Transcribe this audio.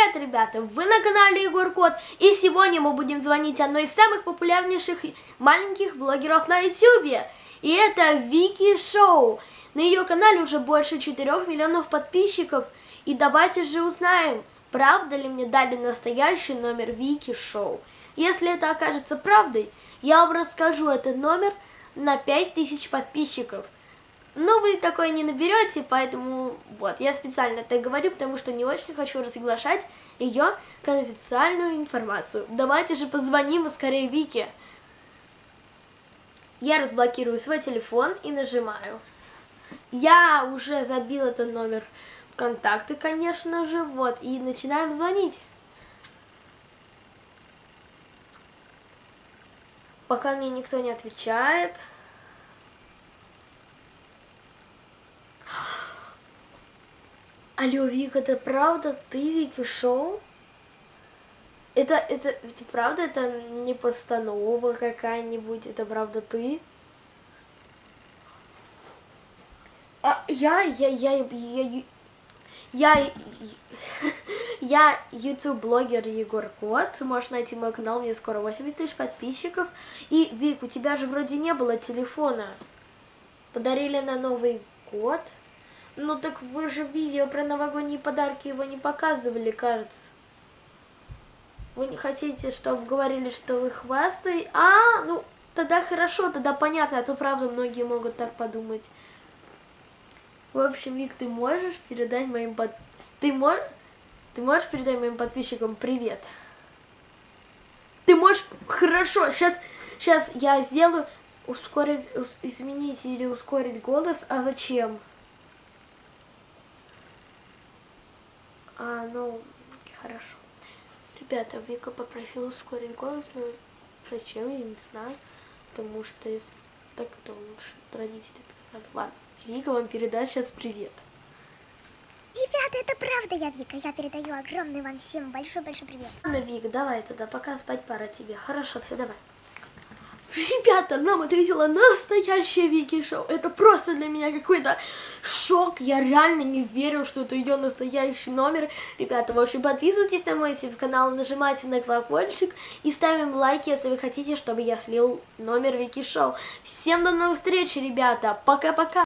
Привет, ребята! Вы на канале Егор Кот, и сегодня мы будем звонить одной из самых популярнейших маленьких блогеров на YouTube. И это Вики Шоу. На ее канале уже больше 4 миллионов подписчиков. И давайте же узнаем, правда ли мне дали настоящий номер Вики Шоу. Если это окажется правдой, я вам расскажу этот номер на 5000 подписчиков – ну, вы такое не наберете, поэтому вот, я специально так говорю, потому что не очень хочу разглашать ее конфиденциальную информацию. Давайте же позвоним скорее Вике. Я разблокирую свой телефон и нажимаю. Я уже забил этот номер в контакты, конечно же, вот, и начинаем звонить. Пока мне никто не отвечает. Алло, Вик, это правда ты, Вики Шоу? Это, это, это правда, это не постанова какая-нибудь, это правда ты? А, я, я, я, я, я, я YouTube-блогер Егор Кот, можешь найти мой канал, мне скоро 80 тысяч подписчиков. И, Вик, у тебя же вроде не было телефона. Подарили на Новый год. Ну так вы же видео про новогодние подарки его не показывали, кажется. Вы не хотите, чтобы говорили, что вы хвастай? А, ну, тогда хорошо, тогда понятно, а то правда многие могут так подумать. В общем, Вик, ты можешь передать моим под... Ты можешь... Ты можешь передать моим подписчикам привет? Ты можешь... Хорошо, сейчас... Сейчас я сделаю... Ускорить... Изменить или ускорить голос. А зачем? А, ну, хорошо. Ребята, Вика попросила ускорить голос, но зачем, я не знаю. Потому что если так, то лучше родители сказали. Ладно, Вика вам передаст сейчас привет. Ребята, это правда я, Вика. Я передаю огромный вам всем большой-большой привет. Ладно, Вика, давай тогда, пока спать пора тебе. Хорошо, все, давай. Ребята, нам ответила настоящая Вики Шоу. Это просто для меня какой-то шок. Я реально не верю, что это ее настоящий номер. Ребята, в общем, подписывайтесь на мой канал, нажимайте на колокольчик и ставим лайки, если вы хотите, чтобы я слил номер Вики Шоу. Всем до новых встреч, ребята. Пока-пока.